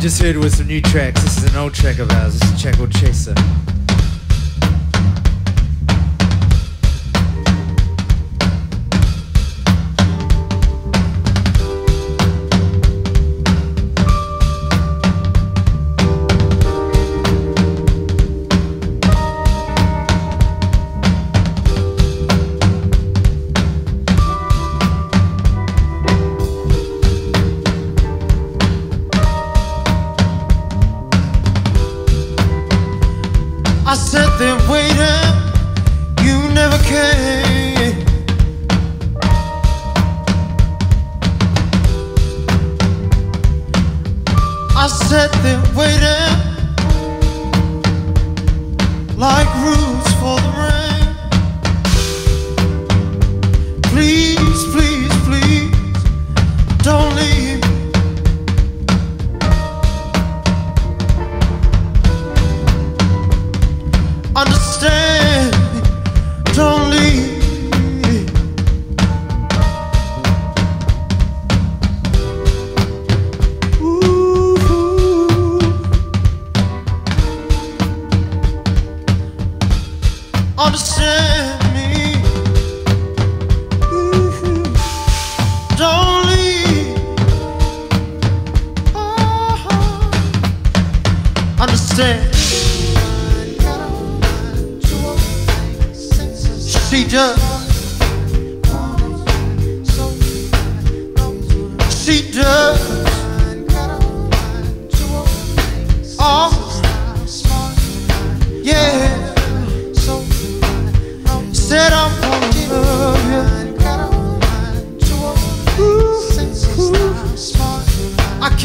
just heard was some new tracks. This is an old track of ours. This is a track called Chaser. I sat there waiting, you never came. I sat there waiting, like Uh-huh. She does. She does.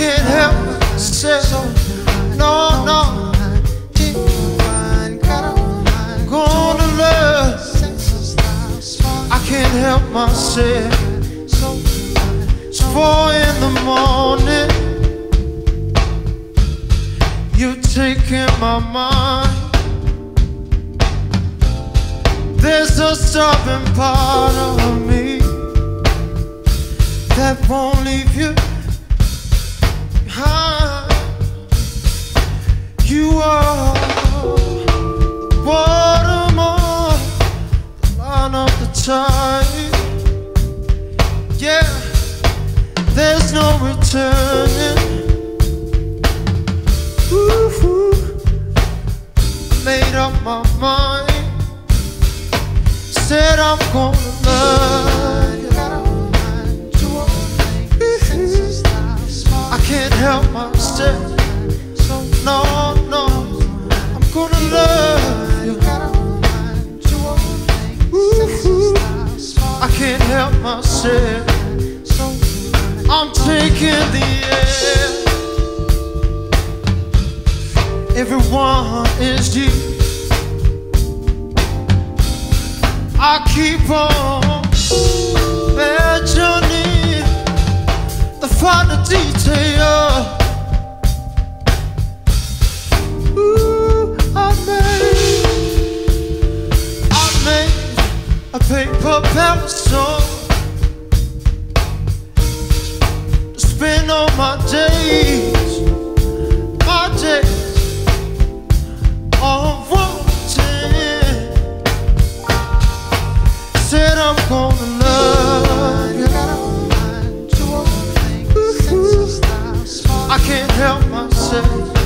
Can't help say no, no. Gonna love. I can't help myself. It's four in the morning. You're taking my mind. There's a stubborn part of me that won't leave you there's no returning. Ooh, made up my mind. Said I'm gonna love you. I can't help myself. No, no, I'm gonna love you. Ooh, I can't help myself. I'm the air. Everyone is you. I keep on mentioning the final detail. Paper to spend all my days, my days on wanting. Said I'm gonna love you. I can't help myself.